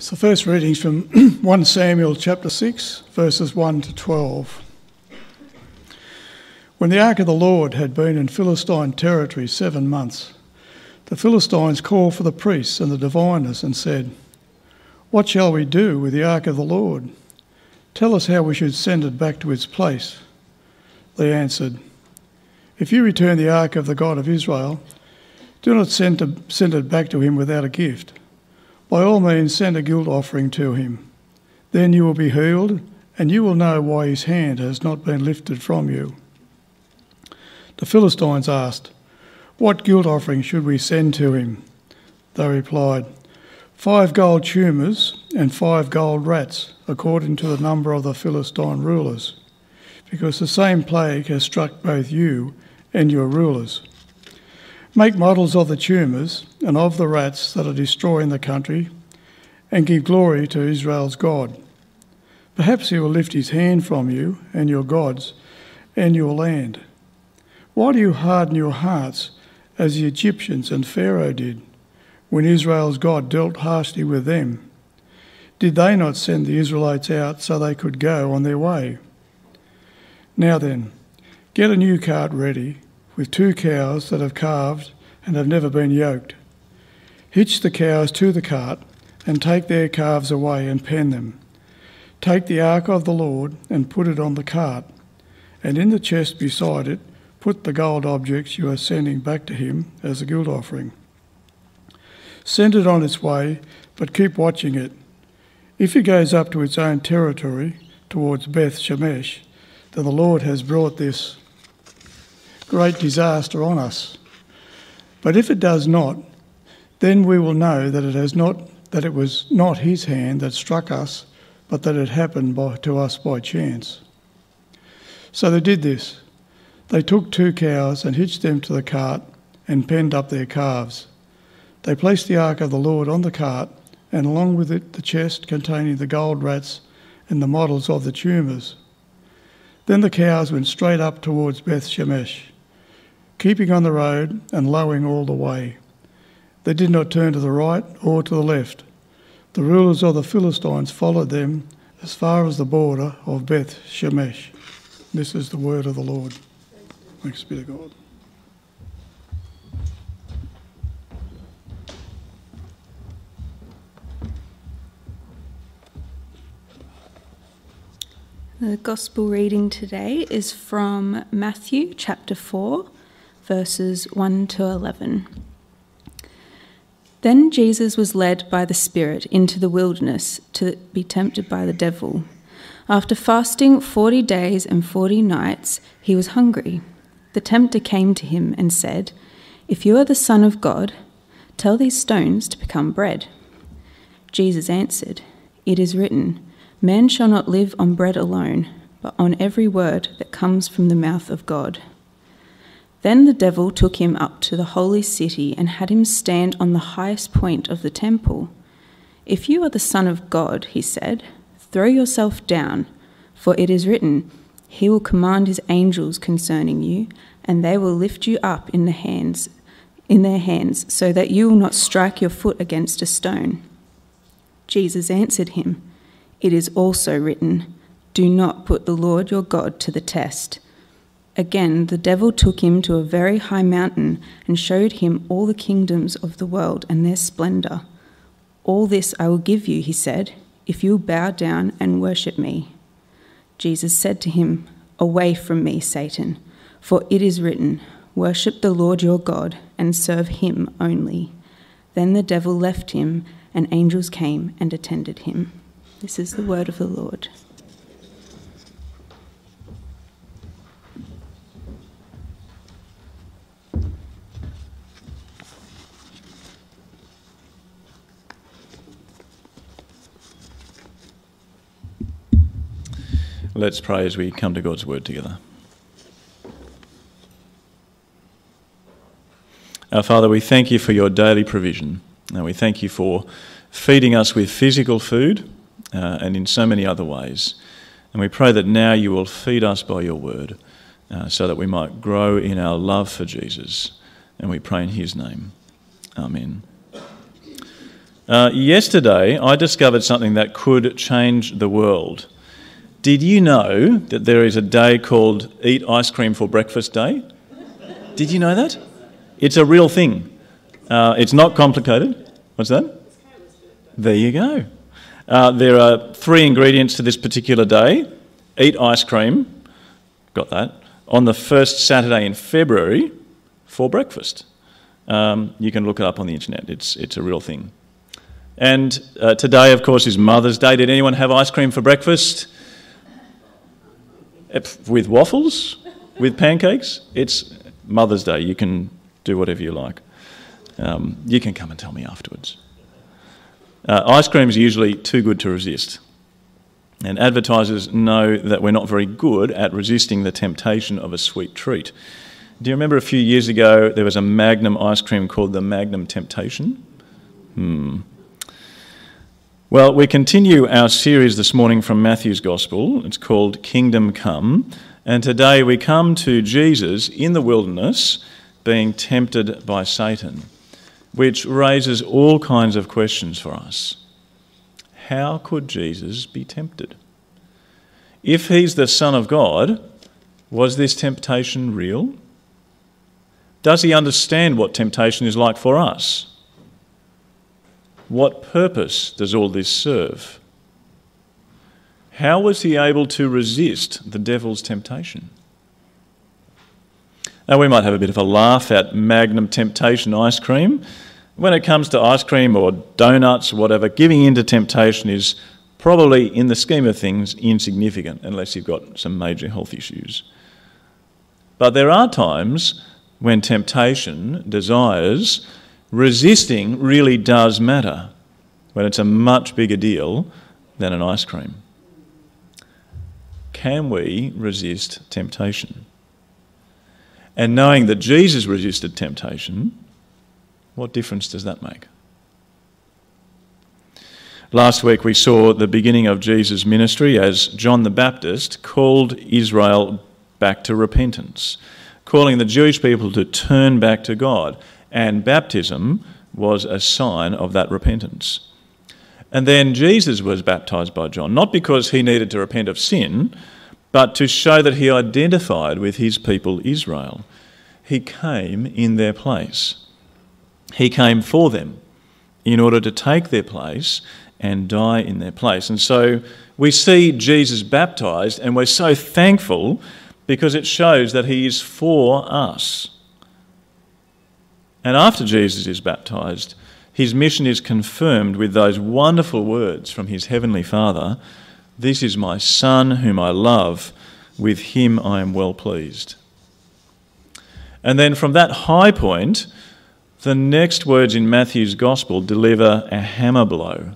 So, first readings from 1 Samuel chapter 6, verses 1 to 12. When the ark of the Lord had been in Philistine territory seven months, the Philistines called for the priests and the diviners and said, What shall we do with the ark of the Lord? Tell us how we should send it back to its place. They answered, If you return the ark of the God of Israel, do not send, to, send it back to him without a gift by all means send a guilt offering to him. Then you will be healed, and you will know why his hand has not been lifted from you. The Philistines asked, What guilt offering should we send to him? They replied, Five gold tumors and five gold rats, according to the number of the Philistine rulers, because the same plague has struck both you and your rulers. Make models of the tumours and of the rats that are destroying the country, and give glory to Israel's God. Perhaps he will lift his hand from you and your gods and your land. Why do you harden your hearts as the Egyptians and Pharaoh did when Israel's God dealt harshly with them? Did they not send the Israelites out so they could go on their way? Now then, get a new cart ready with two cows that have calved and have never been yoked. Hitch the cows to the cart and take their calves away and pen them. Take the ark of the Lord and put it on the cart, and in the chest beside it put the gold objects you are sending back to him as a guilt offering. Send it on its way, but keep watching it. If it goes up to its own territory, towards Beth Shemesh, then the Lord has brought this great disaster on us. But if it does not, then we will know that it has not that it was not his hand that struck us, but that it happened by, to us by chance. So they did this. They took two cows and hitched them to the cart and penned up their calves. They placed the ark of the Lord on the cart, and along with it the chest containing the gold rats and the models of the tumours. Then the cows went straight up towards Beth Shemesh keeping on the road and lowing all the way. They did not turn to the right or to the left. The rulers of the Philistines followed them as far as the border of Beth Shemesh. This is the word of the Lord. Thanks be to God. The Gospel reading today is from Matthew chapter 4, verses 1 to 11. Then Jesus was led by the Spirit into the wilderness to be tempted by the devil. After fasting 40 days and 40 nights, he was hungry. The tempter came to him and said, If you are the Son of God, tell these stones to become bread. Jesus answered, It is written, Man shall not live on bread alone, but on every word that comes from the mouth of God. Then the devil took him up to the holy city and had him stand on the highest point of the temple. If you are the Son of God, he said, throw yourself down, for it is written, He will command His angels concerning you, and they will lift you up in the hands in their hands, so that you will not strike your foot against a stone. Jesus answered him, It is also written, Do not put the Lord your God to the test. Again, the devil took him to a very high mountain and showed him all the kingdoms of the world and their splendor. All this I will give you, he said, if you bow down and worship me. Jesus said to him, Away from me, Satan, for it is written, Worship the Lord your God and serve him only. Then the devil left him, and angels came and attended him. This is the word of the Lord. Let's pray as we come to God's word together. Our Father, we thank you for your daily provision. And we thank you for feeding us with physical food uh, and in so many other ways. And we pray that now you will feed us by your word uh, so that we might grow in our love for Jesus. And we pray in his name. Amen. Uh, yesterday, I discovered something that could change the world. Did you know that there is a day called Eat Ice Cream for Breakfast Day? Did you know that? It's a real thing. Uh, it's not complicated. What's that? There you go. Uh, there are three ingredients to this particular day eat ice cream, got that, on the first Saturday in February for breakfast. Um, you can look it up on the internet, it's, it's a real thing. And uh, today, of course, is Mother's Day. Did anyone have ice cream for breakfast? With waffles? With pancakes? It's Mother's Day. You can do whatever you like. Um, you can come and tell me afterwards. Uh, ice cream is usually too good to resist. And advertisers know that we're not very good at resisting the temptation of a sweet treat. Do you remember a few years ago there was a Magnum ice cream called the Magnum Temptation? Hmm. Well, we continue our series this morning from Matthew's Gospel. It's called Kingdom Come. And today we come to Jesus in the wilderness being tempted by Satan, which raises all kinds of questions for us. How could Jesus be tempted? If he's the Son of God, was this temptation real? Does he understand what temptation is like for us? What purpose does all this serve? How was he able to resist the devil's temptation? Now, we might have a bit of a laugh at Magnum Temptation ice cream. When it comes to ice cream or donuts or whatever, giving in to temptation is probably, in the scheme of things, insignificant unless you've got some major health issues. But there are times when temptation, desires, resisting really does matter when it's a much bigger deal than an ice cream. Can we resist temptation? And knowing that Jesus resisted temptation, what difference does that make? Last week we saw the beginning of Jesus' ministry as John the Baptist called Israel back to repentance, calling the Jewish people to turn back to God and baptism was a sign of that repentance. And then Jesus was baptized by John, not because he needed to repent of sin, but to show that he identified with his people Israel. He came in their place. He came for them in order to take their place and die in their place. And so we see Jesus baptized, and we're so thankful because it shows that he is for us. And after Jesus is baptized, his mission is confirmed with those wonderful words from his heavenly Father This is my Son, whom I love, with him I am well pleased. And then from that high point, the next words in Matthew's Gospel deliver a hammer blow.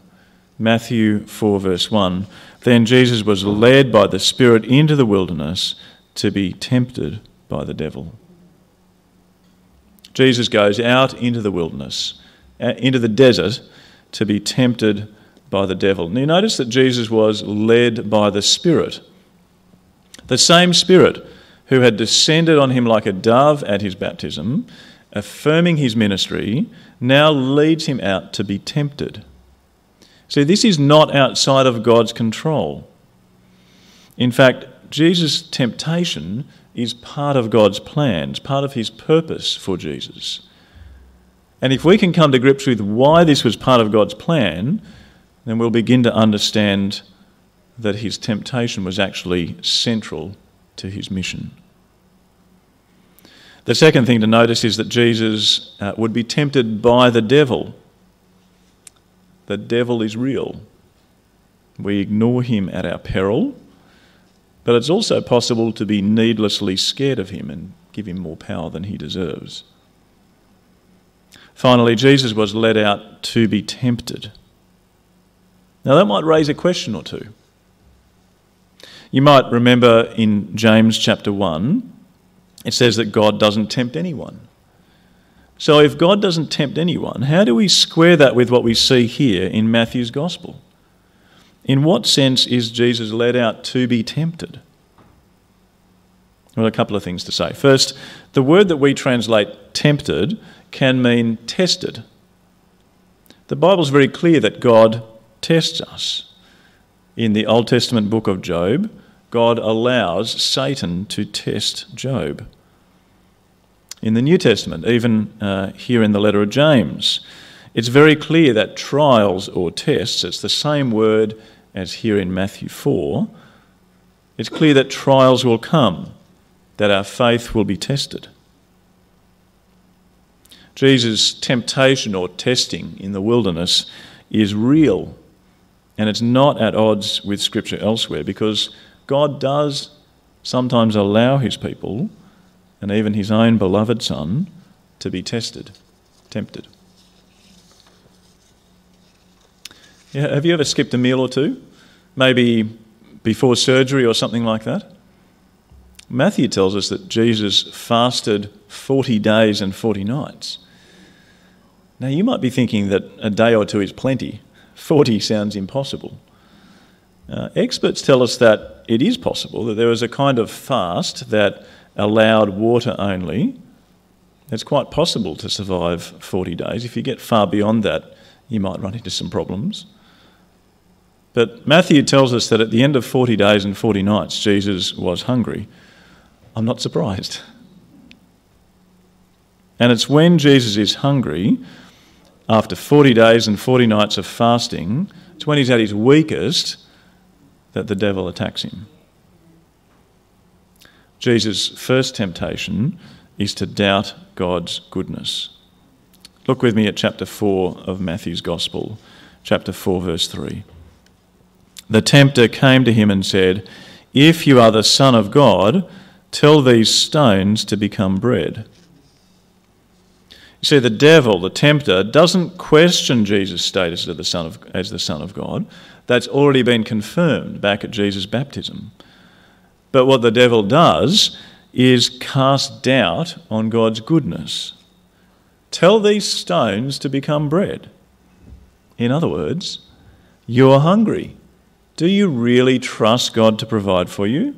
Matthew 4, verse 1. Then Jesus was led by the Spirit into the wilderness to be tempted by the devil. Jesus goes out into the wilderness, uh, into the desert, to be tempted by the devil. Now, you notice that Jesus was led by the Spirit. The same Spirit who had descended on him like a dove at his baptism, affirming his ministry, now leads him out to be tempted. See, this is not outside of God's control. In fact, Jesus' temptation is part of God's plans, part of his purpose for Jesus. And if we can come to grips with why this was part of God's plan, then we'll begin to understand that his temptation was actually central to his mission. The second thing to notice is that Jesus uh, would be tempted by the devil. The devil is real. We ignore him at our peril, but it's also possible to be needlessly scared of him and give him more power than he deserves. Finally, Jesus was led out to be tempted. Now, that might raise a question or two. You might remember in James chapter 1, it says that God doesn't tempt anyone. So, if God doesn't tempt anyone, how do we square that with what we see here in Matthew's Gospel? In what sense is Jesus led out to be tempted? Well, a couple of things to say. First, the word that we translate tempted can mean tested. The Bible's very clear that God tests us. In the Old Testament book of Job, God allows Satan to test Job. In the New Testament, even uh, here in the letter of James, it's very clear that trials or tests, it's the same word as here in Matthew 4, it's clear that trials will come, that our faith will be tested. Jesus' temptation or testing in the wilderness is real and it's not at odds with Scripture elsewhere because God does sometimes allow his people and even his own beloved Son to be tested, tempted. Yeah, have you ever skipped a meal or two? Maybe before surgery or something like that? Matthew tells us that Jesus fasted 40 days and 40 nights. Now, you might be thinking that a day or two is plenty. 40 sounds impossible. Uh, experts tell us that it is possible, that there was a kind of fast that allowed water only. It's quite possible to survive 40 days. If you get far beyond that, you might run into some problems. But Matthew tells us that at the end of 40 days and 40 nights, Jesus was hungry. I'm not surprised. And it's when Jesus is hungry, after 40 days and 40 nights of fasting, it's when he's at his weakest that the devil attacks him. Jesus' first temptation is to doubt God's goodness. Look with me at chapter 4 of Matthew's Gospel, chapter 4, verse 3. The tempter came to him and said, If you are the Son of God, tell these stones to become bread. You see, the devil, the tempter, doesn't question Jesus' status as the Son of, as the Son of God. That's already been confirmed back at Jesus' baptism. But what the devil does is cast doubt on God's goodness. Tell these stones to become bread. In other words, you're hungry. Do you really trust God to provide for you?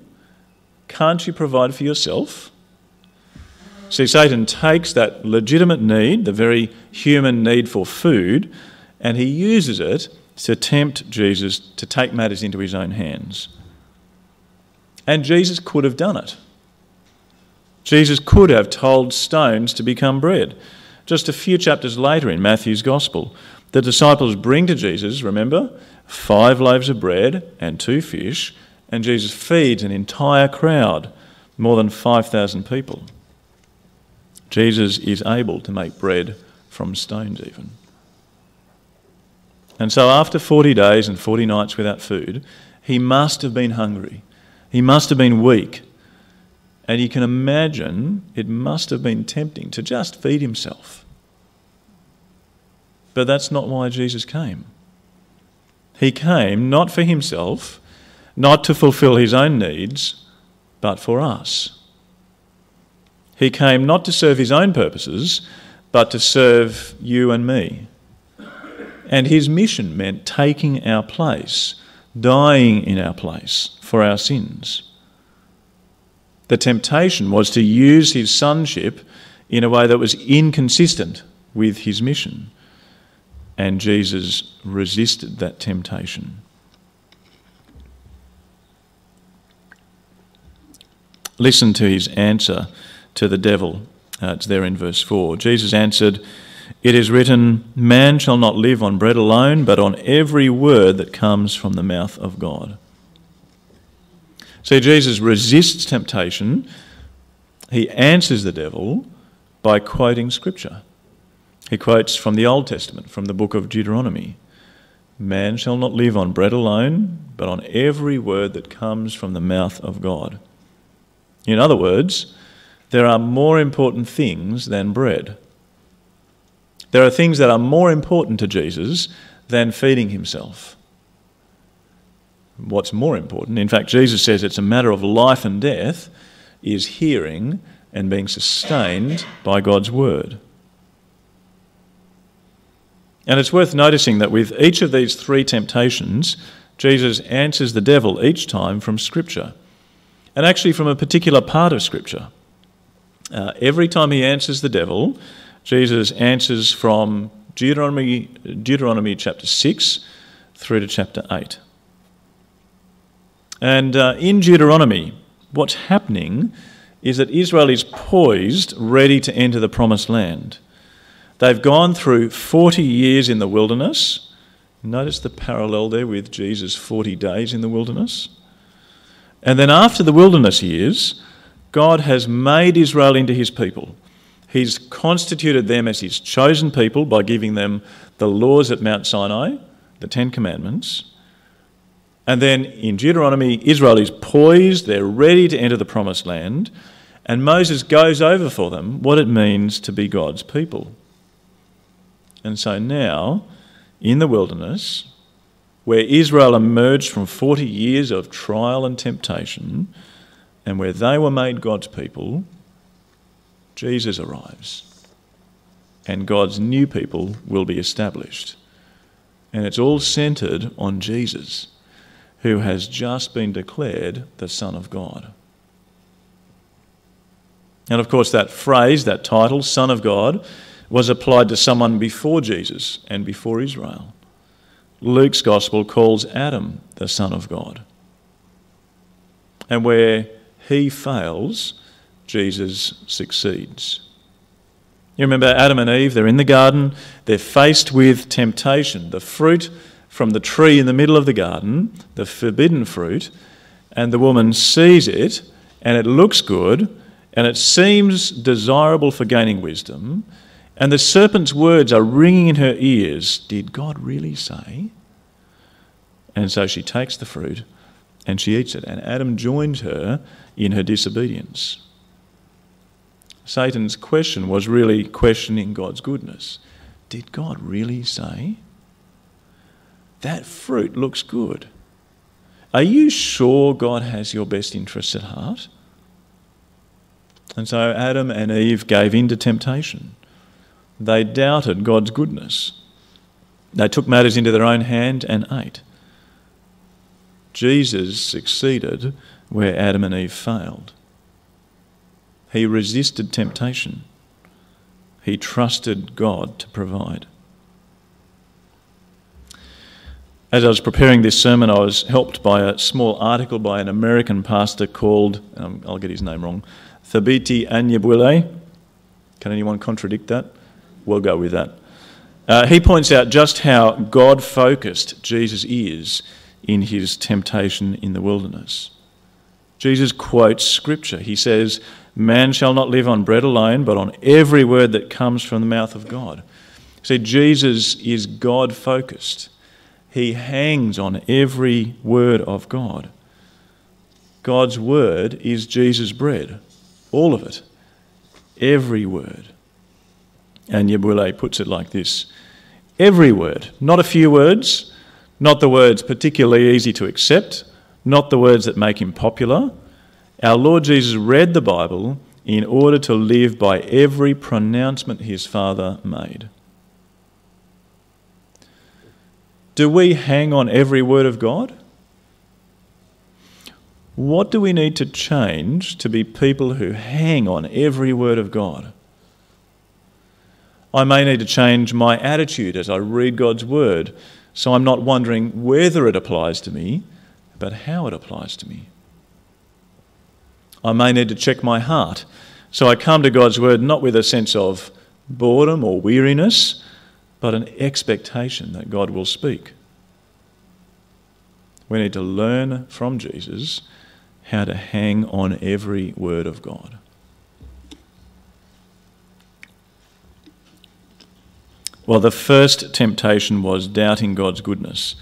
Can't you provide for yourself? See, Satan takes that legitimate need, the very human need for food, and he uses it to tempt Jesus to take matters into his own hands. And Jesus could have done it. Jesus could have told stones to become bread. Just a few chapters later in Matthew's Gospel, the disciples bring to Jesus, remember, five loaves of bread and two fish, and Jesus feeds an entire crowd, more than 5,000 people. Jesus is able to make bread from stones, even. And so, after 40 days and 40 nights without food, he must have been hungry. He must have been weak. And you can imagine it must have been tempting to just feed himself. But that's not why Jesus came. He came not for himself, not to fulfill his own needs, but for us. He came not to serve his own purposes, but to serve you and me. And his mission meant taking our place, dying in our place for our sins. The temptation was to use his sonship in a way that was inconsistent with his mission. And Jesus resisted that temptation. Listen to his answer to the devil. Uh, it's there in verse 4. Jesus answered, It is written, Man shall not live on bread alone, but on every word that comes from the mouth of God. See, Jesus resists temptation. He answers the devil by quoting Scripture. He quotes from the Old Testament, from the book of Deuteronomy Man shall not live on bread alone, but on every word that comes from the mouth of God. In other words, there are more important things than bread. There are things that are more important to Jesus than feeding himself. What's more important, in fact, Jesus says it's a matter of life and death, is hearing and being sustained by God's word. And it's worth noticing that with each of these three temptations, Jesus answers the devil each time from Scripture, and actually from a particular part of Scripture. Uh, every time he answers the devil, Jesus answers from Deuteronomy, Deuteronomy chapter 6 through to chapter 8. And uh, in Deuteronomy, what's happening is that Israel is poised, ready to enter the promised land. They've gone through 40 years in the wilderness. Notice the parallel there with Jesus' 40 days in the wilderness. And then after the wilderness years, God has made Israel into his people. He's constituted them as his chosen people by giving them the laws at Mount Sinai, the Ten Commandments. And then in Deuteronomy, Israel is poised, they're ready to enter the promised land, and Moses goes over for them what it means to be God's people. And so now, in the wilderness, where Israel emerged from 40 years of trial and temptation, and where they were made God's people, Jesus arrives. And God's new people will be established. And it's all centered on Jesus, who has just been declared the Son of God. And of course, that phrase, that title, Son of God, was applied to someone before Jesus and before Israel. Luke's Gospel calls Adam the Son of God. And where he fails, Jesus succeeds. You remember Adam and Eve, they're in the garden, they're faced with temptation, the fruit from the tree in the middle of the garden, the forbidden fruit, and the woman sees it, and it looks good, and it seems desirable for gaining wisdom, and the serpent's words are ringing in her ears Did God really say? And so she takes the fruit and she eats it, and Adam joins her in her disobedience. Satan's question was really questioning God's goodness. Did God really say? That fruit looks good. Are you sure God has your best interests at heart? And so Adam and Eve gave in to temptation. They doubted God's goodness. They took matters into their own hand and ate. Jesus succeeded where Adam and Eve failed. He resisted temptation. He trusted God to provide. As I was preparing this sermon, I was helped by a small article by an American pastor called, um, I'll get his name wrong, Thabiti Anyabwile. Can anyone contradict that? We'll go with that. Uh, he points out just how God focused Jesus is in his temptation in the wilderness. Jesus quotes scripture. He says, Man shall not live on bread alone, but on every word that comes from the mouth of God. See, Jesus is God focused. He hangs on every word of God. God's word is Jesus' bread, all of it, every word. Anyabwile puts it like this every word, not a few words, not the words particularly easy to accept, not the words that make him popular our Lord Jesus read the Bible in order to live by every pronouncement his Father made. Do we hang on every word of God? What do we need to change to be people who hang on every word of God? I may need to change my attitude as I read God's word so I'm not wondering whether it applies to me, but how it applies to me. I may need to check my heart. So I come to God's word not with a sense of boredom or weariness, but an expectation that God will speak. We need to learn from Jesus how to hang on every word of God. Well, the first temptation was doubting God's goodness.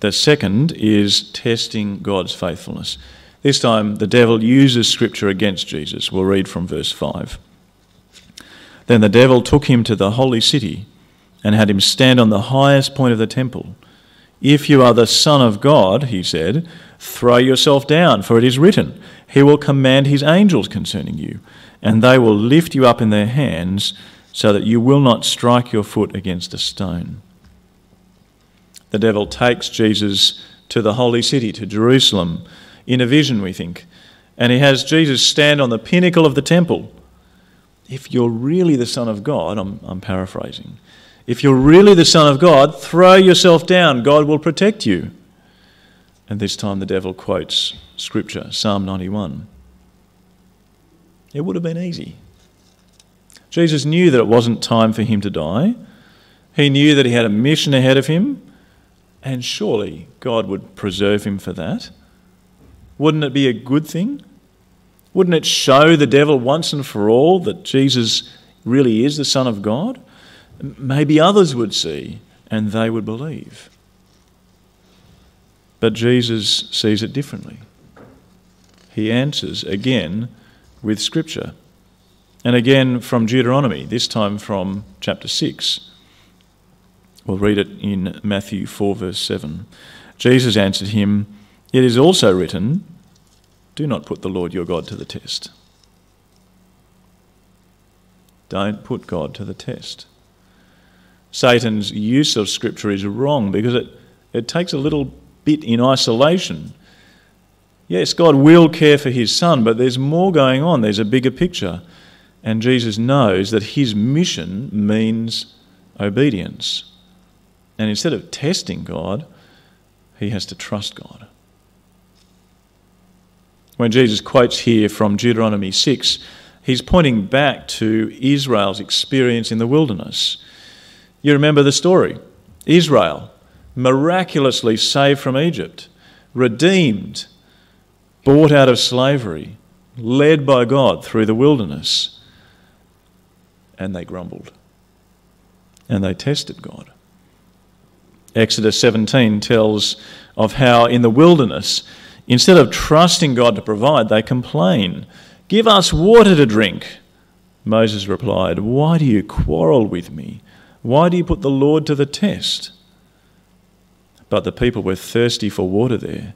The second is testing God's faithfulness. This time, the devil uses scripture against Jesus. We'll read from verse 5. Then the devil took him to the holy city and had him stand on the highest point of the temple. If you are the Son of God, he said, throw yourself down, for it is written, He will command His angels concerning you, and they will lift you up in their hands, so that you will not strike your foot against a stone. The devil takes Jesus to the holy city, to Jerusalem in a vision, we think. And he has Jesus stand on the pinnacle of the temple. If you're really the Son of God, I'm, I'm paraphrasing, If you're really the Son of God, throw yourself down. God will protect you. And this time the devil quotes Scripture, Psalm 91. It would have been easy. Jesus knew that it wasn't time for him to die. He knew that he had a mission ahead of him, and surely God would preserve him for that. Wouldn't it be a good thing? Wouldn't it show the devil once and for all that Jesus really is the Son of God? Maybe others would see and they would believe. But Jesus sees it differently. He answers again with Scripture. And again from Deuteronomy, this time from chapter 6. We'll read it in Matthew 4, verse 7. Jesus answered him, It is also written, Do not put the Lord your God to the test. Don't put God to the test. Satan's use of Scripture is wrong because it, it takes a little bit in isolation. Yes, God will care for his son, but there's more going on. There's a bigger picture. And Jesus knows that his mission means obedience. And instead of testing God, he has to trust God. When Jesus quotes here from Deuteronomy 6, he's pointing back to Israel's experience in the wilderness. You remember the story Israel, miraculously saved from Egypt, redeemed, bought out of slavery, led by God through the wilderness. And they grumbled. And they tested God. Exodus 17 tells of how in the wilderness, instead of trusting God to provide, they complain. Give us water to drink. Moses replied, Why do you quarrel with me? Why do you put the Lord to the test? But the people were thirsty for water there,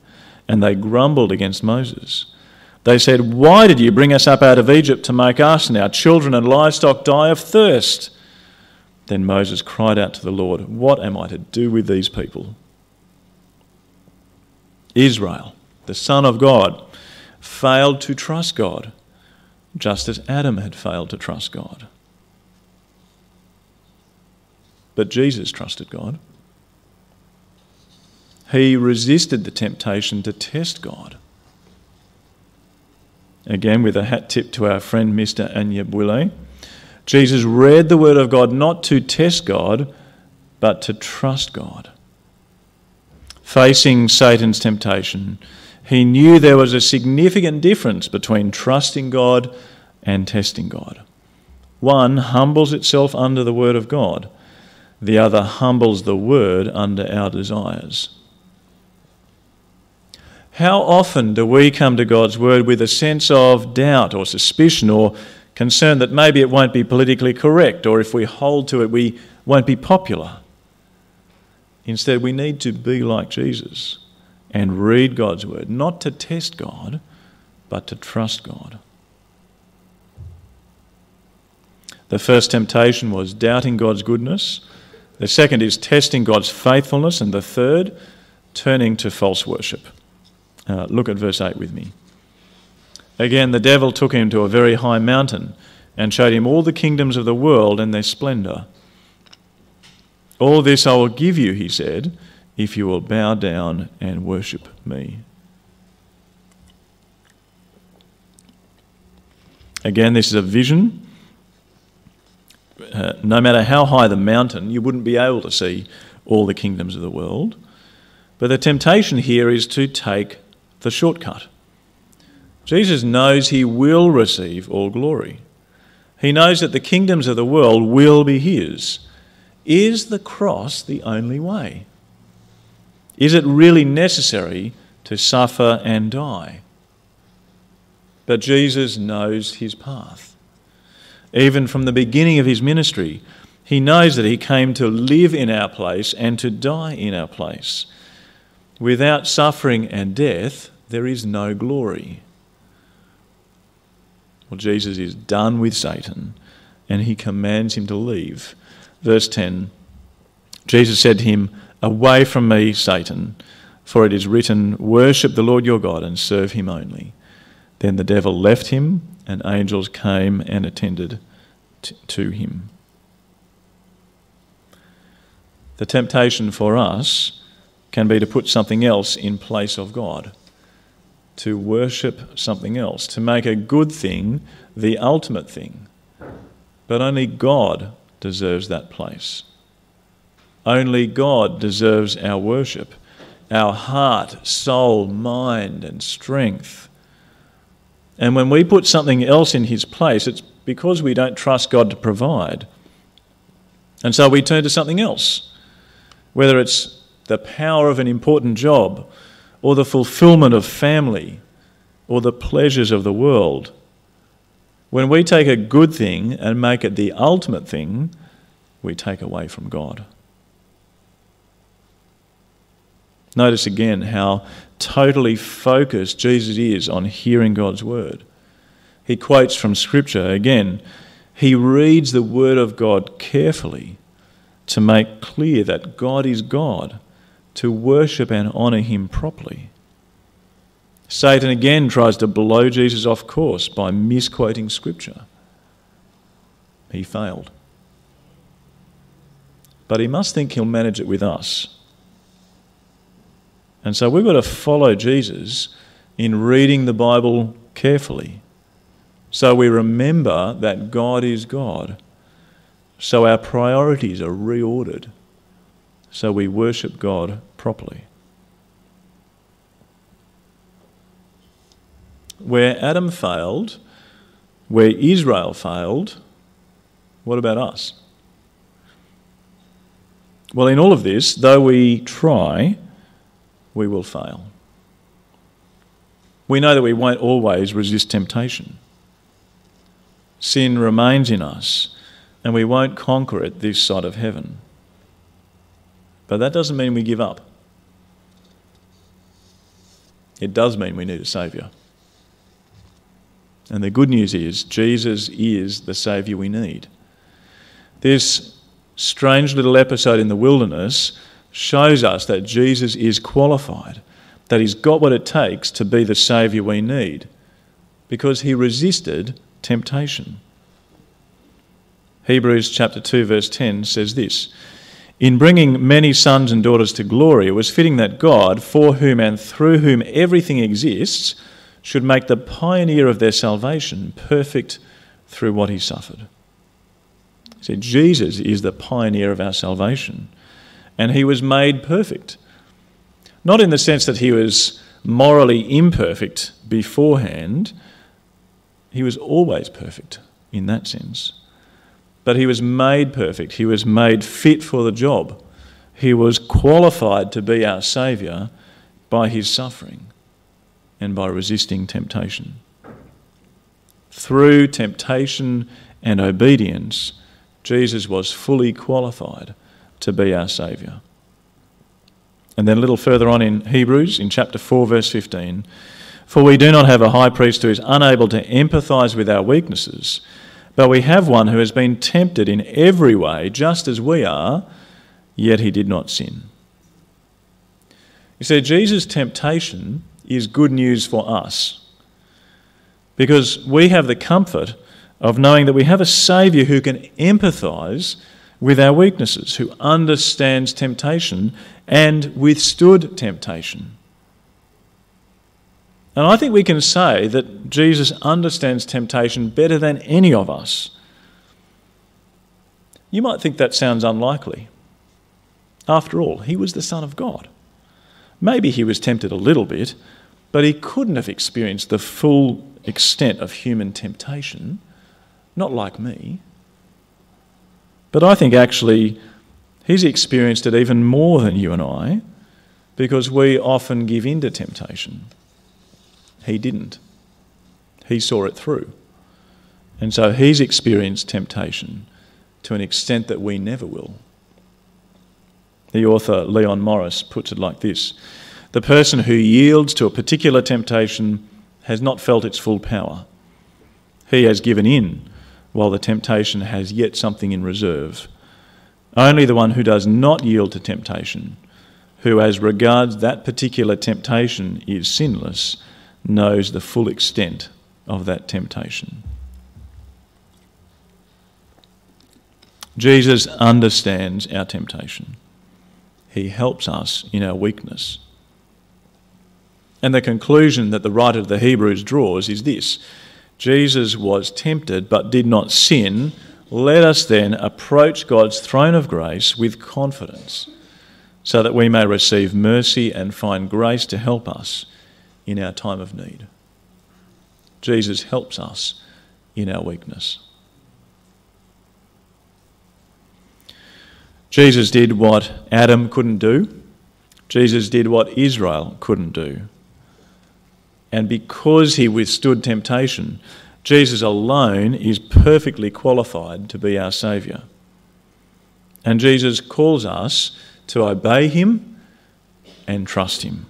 and they grumbled against Moses. They said, Why did you bring us up out of Egypt to make us and our children and livestock die of thirst? Then Moses cried out to the Lord, What am I to do with these people? Israel, the Son of God, failed to trust God, just as Adam had failed to trust God. But Jesus trusted God. He resisted the temptation to test God. Again, with a hat tip to our friend Mr. Anyabwile, Jesus read the Word of God not to test God, but to trust God. Facing Satan's temptation, he knew there was a significant difference between trusting God and testing God. One humbles itself under the Word of God, the other humbles the word under our desires. How often do we come to God's word with a sense of doubt or suspicion or concern that maybe it won't be politically correct or if we hold to it, we won't be popular? Instead, we need to be like Jesus and read God's word, not to test God, but to trust God. The first temptation was doubting God's goodness. The second is testing God's faithfulness. And the third, turning to false worship. Uh, look at verse 8 with me. Again, the devil took him to a very high mountain and showed him all the kingdoms of the world and their splendour. All this I will give you, he said, if you will bow down and worship me. Again, this is a vision uh, no matter how high the mountain, you wouldn't be able to see all the kingdoms of the world. But the temptation here is to take the shortcut. Jesus knows he will receive all glory. He knows that the kingdoms of the world will be his. Is the cross the only way? Is it really necessary to suffer and die? But Jesus knows his path even from the beginning of his ministry. He knows that he came to live in our place and to die in our place. Without suffering and death, there is no glory. Well, Jesus is done with Satan and he commands him to leave. Verse 10 Jesus said to him, Away from me, Satan, for it is written, Worship the Lord your God and serve him only. Then the devil left him and angels came and attended t- to him. The temptation for us can be to put something else in place of God, to worship something else, to make a good thing the ultimate thing. But only God deserves that place. Only God deserves our worship, our heart, soul, mind, and strength. And when we put something else in His place, it's because we don't trust God to provide. And so we turn to something else, whether it's the power of an important job, or the fulfillment of family, or the pleasures of the world. When we take a good thing and make it the ultimate thing, we take away from God. Notice again how totally focused Jesus is on hearing God's word. He quotes from Scripture again. He reads the word of God carefully to make clear that God is God, to worship and honour Him properly. Satan again tries to blow Jesus off course by misquoting Scripture. He failed. But he must think he'll manage it with us. And so we've got to follow Jesus in reading the Bible carefully. So we remember that God is God. So our priorities are reordered. So we worship God properly. Where Adam failed, where Israel failed, what about us? Well, in all of this, though we try, we will fail. We know that we won't always resist temptation. Sin remains in us, and we won't conquer it this side of heaven. But that doesn't mean we give up. It does mean we need a Saviour. And the good news is, Jesus is the Saviour we need. This strange little episode in the wilderness shows us that Jesus is qualified, that he's got what it takes to be the Saviour we need, because he resisted temptation. Hebrews chapter 2 verse 10 says this, in bringing many sons and daughters to glory, it was fitting that God, for whom and through whom everything exists, should make the pioneer of their salvation perfect through what he suffered. See, Jesus is the pioneer of our salvation, and he was made perfect. Not in the sense that he was morally imperfect beforehand, he was always perfect in that sense. But he was made perfect, he was made fit for the job. He was qualified to be our Saviour by his suffering and by resisting temptation. Through temptation and obedience, Jesus was fully qualified to be our Saviour. And then a little further on in Hebrews, in chapter 4, verse 15, for we do not have a high priest who is unable to empathise with our weaknesses, but we have one who has been tempted in every way, just as we are, yet he did not sin. You see, Jesus' temptation is good news for us because we have the comfort of knowing that we have a Saviour who can empathise with our weaknesses, who understands temptation and withstood temptation. And I think we can say that Jesus understands temptation better than any of us. You might think that sounds unlikely. After all, he was the Son of God. Maybe he was tempted a little bit, but he couldn't have experienced the full extent of human temptation, not like me. But I think actually he's experienced it even more than you and I because we often give in to temptation. He didn't. He saw it through. And so he's experienced temptation to an extent that we never will. The author Leon Morris puts it like this The person who yields to a particular temptation has not felt its full power. He has given in while the temptation has yet something in reserve. Only the one who does not yield to temptation, who as regards that particular temptation is sinless, knows the full extent of that temptation. Jesus understands our temptation. he helps us in our weakness. And the conclusion that the writer of the Hebrews draws is this Jesus was tempted but did not sin. Let us then approach God's throne of grace with confidence so that we may receive mercy and find grace to help us in our time of need. Jesus helps us in our weakness. Jesus did what Adam couldn't do. Jesus did what Israel couldn't do. And because he withstood temptation, Jesus alone is perfectly qualified to be our Saviour. And Jesus calls us to obey him and trust him.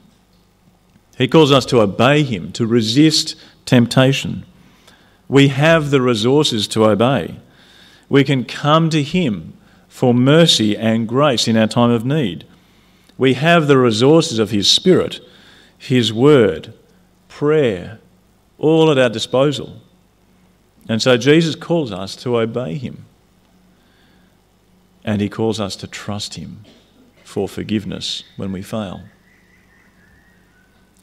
He calls us to obey him, to resist temptation. We have the resources to obey. We can come to him for mercy and grace in our time of need. We have the resources of his Spirit, his word, prayer, all at our disposal. And so Jesus calls us to obey him. And he calls us to trust him for forgiveness when we fail.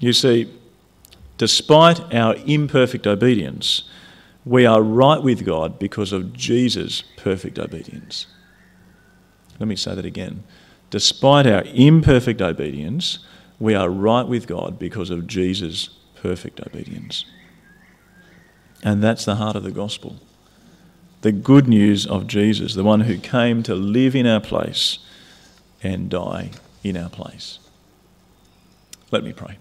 You see, despite our imperfect obedience, we are right with God because of Jesus' perfect obedience. Let me say that again. Despite our imperfect obedience, we are right with God because of Jesus' perfect obedience. And that's the heart of the gospel. The good news of Jesus, the one who came to live in our place and die in our place. Let me pray.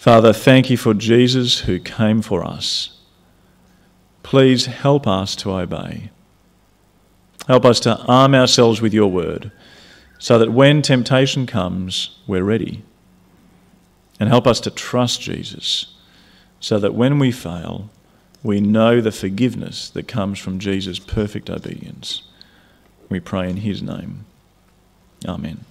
Father, thank you for Jesus who came for us. Please help us to obey. Help us to arm ourselves with your word so that when temptation comes, we're ready. And help us to trust Jesus so that when we fail, we know the forgiveness that comes from Jesus' perfect obedience. We pray in his name. Amen.